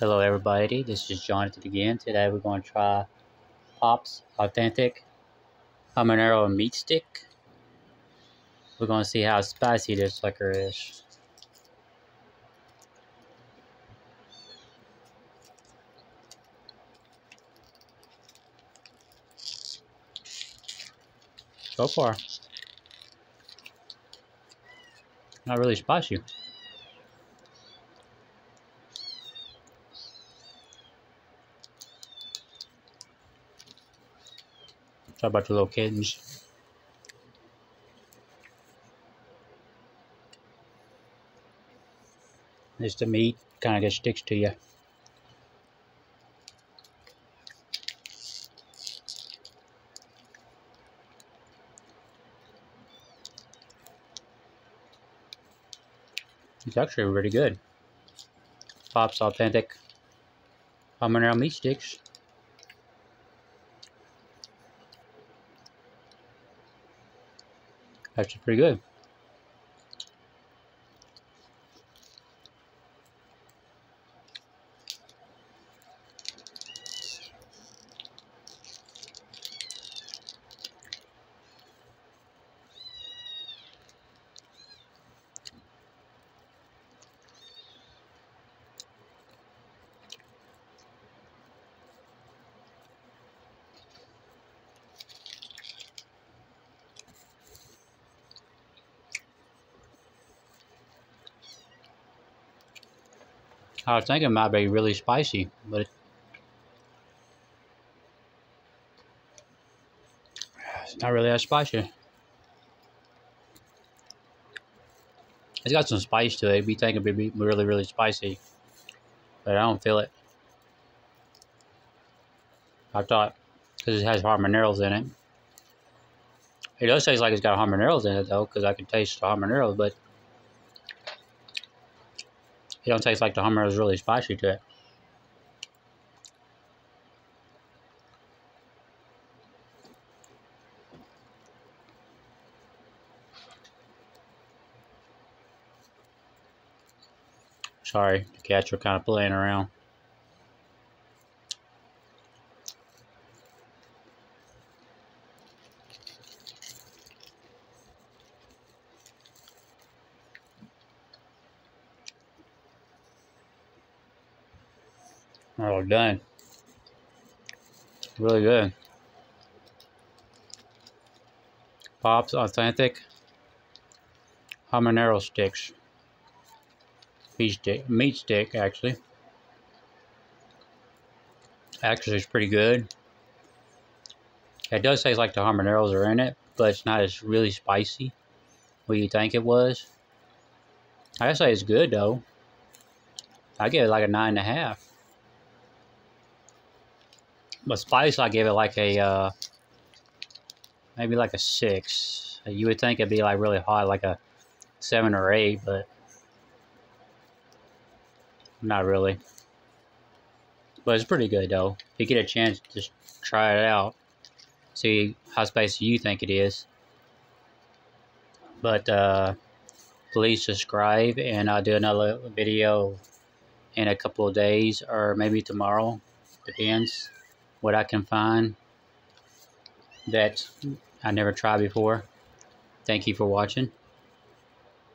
Hello everybody, this is Jonathan again. Today we're going to try Pop's Authentic Habanero Meat Stick. We're going to see how spicy this sucker is. So far, not really spicy. Talk about the little kittens. This the meat kind of just sticks to you. It's actually really good. Pop's authentic habanero meat sticks. Actually pretty good. I was thinking it might be really spicy, but it's not really that spicy. It's got some spice to it. You think it'd be really, really spicy, but I don't feel it. I thought, because it has habaneros in it. It does taste like it's got habaneros in it, though, because I can taste the habaneros, but it don't taste like the Hummer is really spicy to it. Sorry, the cats are kind of playing around. Oh, done. Really good. Pop's Authentic Habanero Sticks. Meat stick, meat stick actually. Actually, it's pretty good. It does taste like the habaneros are in it, but it's not as really spicy what you think it was. I say it's good though. I give it like a nine and a half. But spice, I give it like a, uh, maybe like a six. You would think it'd be like really hot, like a seven or eight, but not really. But it's pretty good though. If you get a chance, just try it out. See how spicy you think it is. But uh, please subscribe and I'll do another video in a couple of days or maybe tomorrow. Depends what I can find that I never tried before. Thank you for watching.